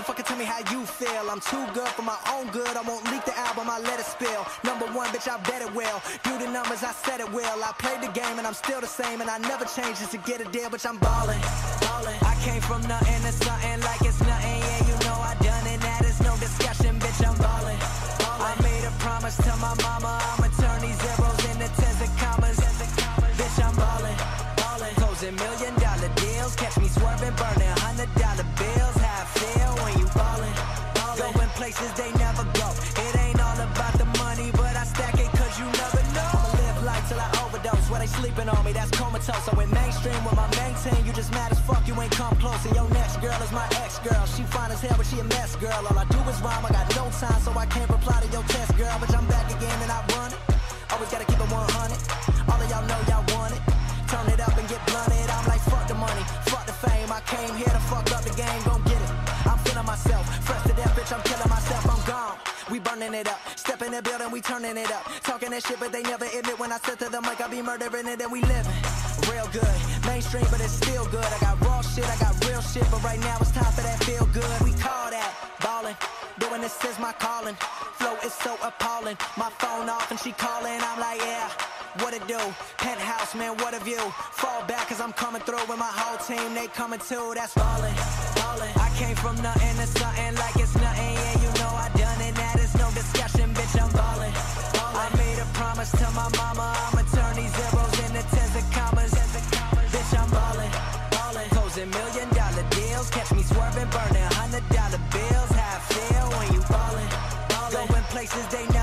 Motherfucker, tell me how you feel. I'm too good for my own good. I won't leak the album, I let it spill. Number one, bitch, I bet it will. Do the numbers, I said it will. I played the game and I'm still the same. And I never change just to get a deal, bitch, I'm ballin'. ballin'. I came from nothing to something like it's nothing. Yeah, you know I done it. That is no discussion, bitch, I'm ballin'. ballin'. I made a promise to my mama. I'ma places they never go. It ain't all about the money, but I stack it cause you never know. I'ma live life till I overdose. Where they sleeping on me, that's comatose. I went mainstream with my main team. You just mad as fuck, you ain't come close. And your next girl is my ex girl. She fine as hell, but she a mess girl. All I do is rhyme, I got no time, so I can't reply to your We burning it up, step in the building, we turning it up. Talking that shit, but they never admit when I said to them, like I be murdering it and we living. Real good, mainstream, but it's still good. I got raw shit, I got real shit, but right now it's time for that feel good. We call that ballin'. Doing this is my calling. Flow is so appalling. My phone off and she calling. I'm like, yeah, what it do? Penthouse, man, what a view. Fall back cause I'm coming through with my whole team. They coming too, that's ballin'. ballin'. I came from nothing to something like it's is bitch. I'm ballin'. I made a promise to my mama. I'ma turn these zeros into tens and commas. Bitch, I'm ballin'. ballin'. Closing million dollar deals. Catch me swerving, burning hundred dollar bills. How I feel when you ballin'. Going places they never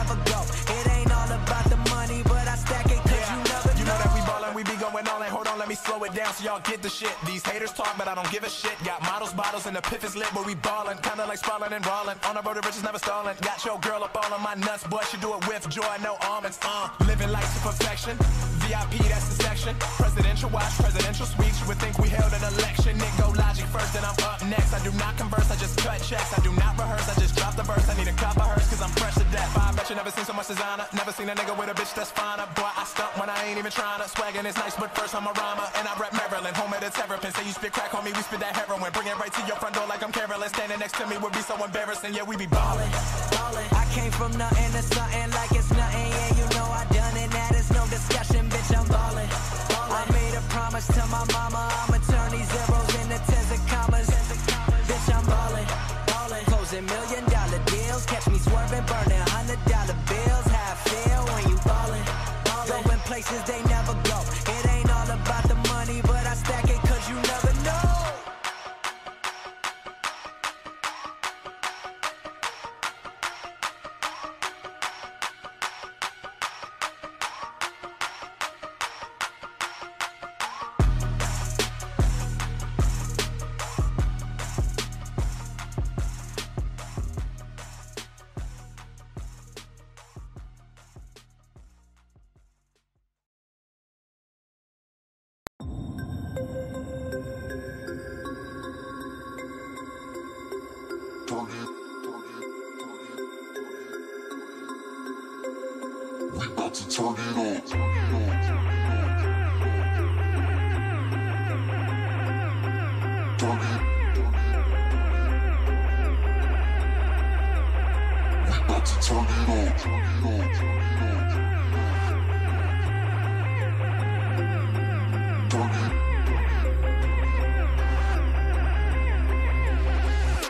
slow it down so y'all get the shit. These haters talk, but I don't give a shit. Got models, bottles, and the piff is lit, but we ballin'. Kinda like sprawling and brawling. On the road to riches, never stalling. Got your girl up all on my nuts, boy. She do it with joy, no almonds. Uh, living life to perfection. VIP, that's the section. Presidential watch, presidential suites. You would think we held an election. Nick go logic first, then I'm up next. I do not converse, I just cut checks. I do not rehearse, I just drop the verse. I need a cop You never seen so much designer. Never seen a nigga with a bitch that's finer. Boy, I stunt when I ain't even trying to. Swaggin' is nice, but first I'm a rhymer. And I rap Maryland, home of the terrapin. Say you spit crack, on me, we spit that heroin. Bring it right to your front door like I'm Carolyn. Standing next to me would be so embarrassing. Yeah, we be ballin'. ballin'. I came from nothing to something like it's nothing. Yeah, you know I done it. That is no discussion, bitch. I'm ballin'. ballin'. I made a promise to my mama. We about to turn it on. Target, target. We to turn it on. Turn it.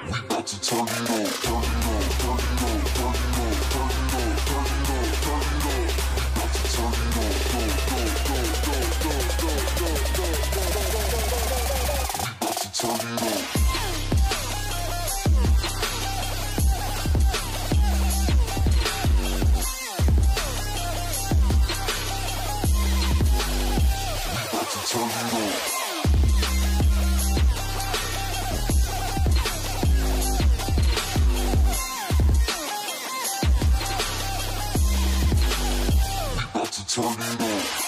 We to turn it on, turn it turn it on.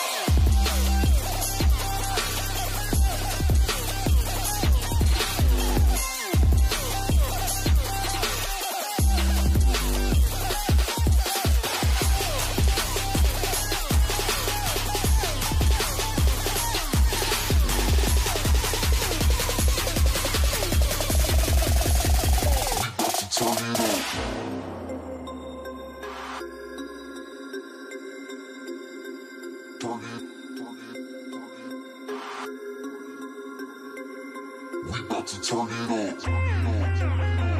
To turn it up. Turn it